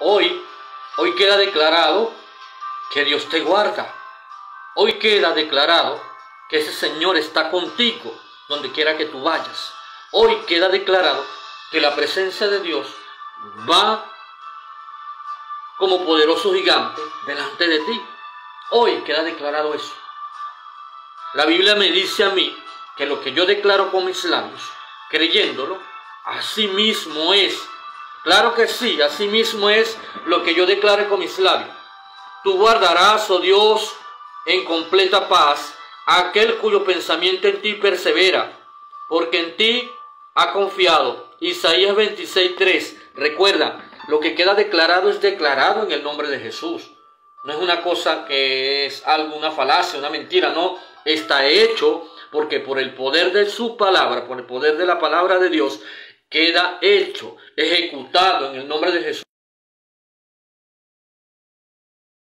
Hoy, hoy queda declarado que Dios te guarda. Hoy queda declarado que ese Señor está contigo donde quiera que tú vayas. Hoy queda declarado que la presencia de Dios va como poderoso gigante delante de ti. Hoy queda declarado eso. La Biblia me dice a mí que lo que yo declaro con mis labios, creyéndolo, así mismo es. Claro que sí, así mismo es lo que yo declare con mis labios. Tú guardarás, oh Dios, en completa paz aquel cuyo pensamiento en ti persevera, porque en ti ha confiado. Isaías 26:3. Recuerda, lo que queda declarado es declarado en el nombre de Jesús. No es una cosa que es algo, una falacia, una mentira, no. Está hecho porque por el poder de su palabra, por el poder de la palabra de Dios, queda hecho, ejecutado en el nombre de Jesús.